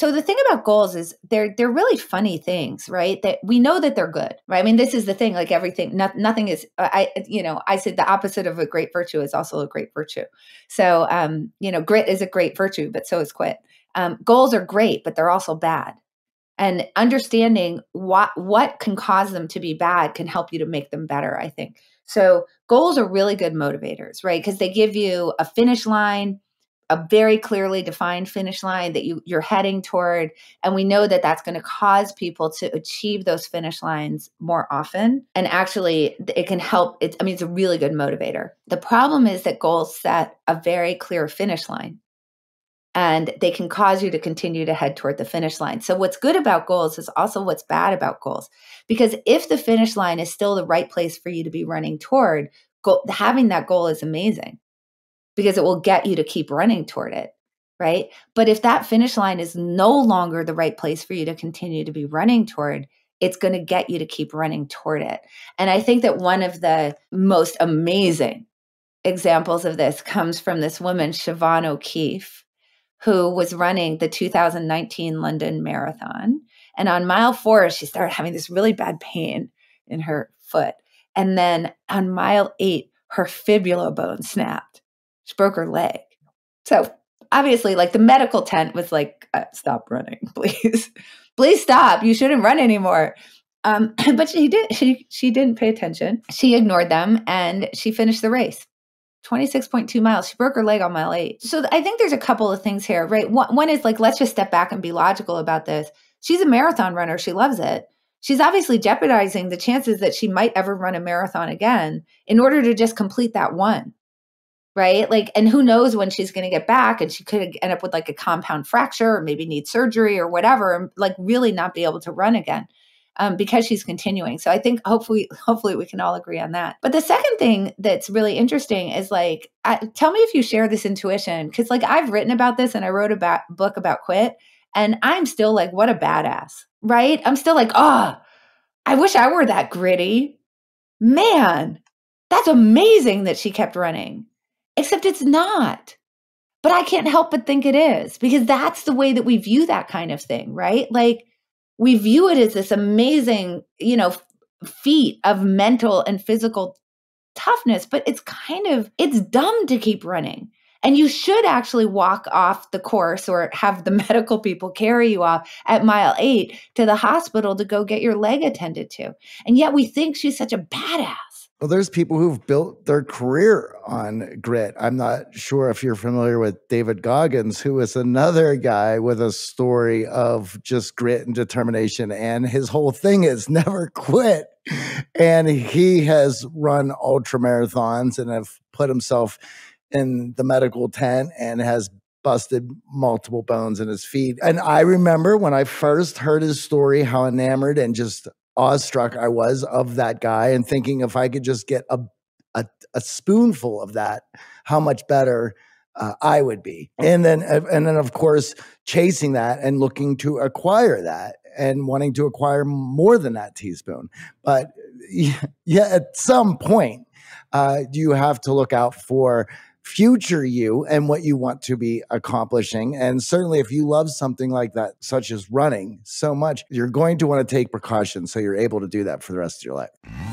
so the thing about goals is they're they're really funny things, right? That we know that they're good, right? I mean, this is the thing. Like everything, not, nothing is. I you know I said the opposite of a great virtue is also a great virtue. So um, you know, grit is a great virtue, but so is quit. Um, goals are great, but they're also bad. And understanding what what can cause them to be bad can help you to make them better. I think so. Goals are really good motivators, right? Because they give you a finish line a very clearly defined finish line that you you're heading toward and we know that that's going to cause people to achieve those finish lines more often and actually it can help it i mean it's a really good motivator the problem is that goals set a very clear finish line and they can cause you to continue to head toward the finish line. So, what's good about goals is also what's bad about goals. Because if the finish line is still the right place for you to be running toward, having that goal is amazing because it will get you to keep running toward it. Right. But if that finish line is no longer the right place for you to continue to be running toward, it's going to get you to keep running toward it. And I think that one of the most amazing examples of this comes from this woman, Siobhan O'Keefe, who was running the 2019 London Marathon. And on mile four, she started having this really bad pain in her foot. And then on mile eight, her fibula bone snapped. She broke her leg. So obviously, like the medical tent was like, uh, stop running, please. please stop. You shouldn't run anymore. Um, but she did she she didn't pay attention. She ignored them and she finished the race. 26.2 miles. She broke her leg on mile eight. So I think there's a couple of things here, right? One, one is like, let's just step back and be logical about this. She's a marathon runner. She loves it. She's obviously jeopardizing the chances that she might ever run a marathon again in order to just complete that one right? Like, and who knows when she's going to get back, and she could end up with like a compound fracture, or maybe need surgery or whatever, and like really not be able to run again. Um, because she's continuing. So I think hopefully, hopefully we can all agree on that. But the second thing that's really interesting is like, I, tell me if you share this intuition, because like I've written about this and I wrote a book about quit, and I'm still like, what a badass, right? I'm still like, oh, I wish I were that gritty. Man, that's amazing that she kept running except it's not. But I can't help but think it is because that's the way that we view that kind of thing, right? Like we view it as this amazing, you know, feat of mental and physical toughness, but it's kind of it's dumb to keep running. And you should actually walk off the course or have the medical people carry you off at mile eight to the hospital to go get your leg attended to. And yet we think she's such a badass. Well, there's people who've built their career on grit. I'm not sure if you're familiar with David Goggins, who is another guy with a story of just grit and determination. And his whole thing is never quit. And he has run ultra marathons and have put himself in the medical tent and has busted multiple bones in his feet. And I remember when I first heard his story, how enamored and just awestruck I was of that guy and thinking if I could just get a, a, a spoonful of that, how much better uh, I would be. And then, uh, and then of course, chasing that and looking to acquire that and wanting to acquire more than that teaspoon. But yeah, at some point, uh, you have to look out for future you and what you want to be accomplishing. And certainly, if you love something like that, such as running so much, you're going to want to take precautions so you're able to do that for the rest of your life.